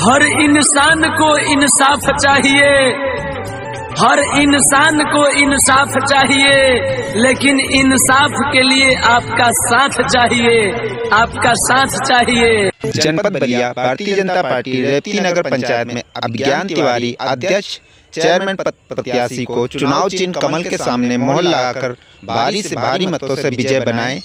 हर इंसान को इंसाफ चाहिए। हर इंसान को इंसाफ चाहिए। लेकिन इंसाफ के लिए आपका साथ चाहिए। आपका साथ चाहिए। जनपद बलिया भारतीय जनता पार्टी रेवती नगर पंचायत में अभिज्ञान तिवारी अध्यक्ष, चेयरमैन पद प्रत्याशी को चुनाव चिन्ह कमल के सामने मोहर लगाकर भारी से भारी मतों से विजय बनाए।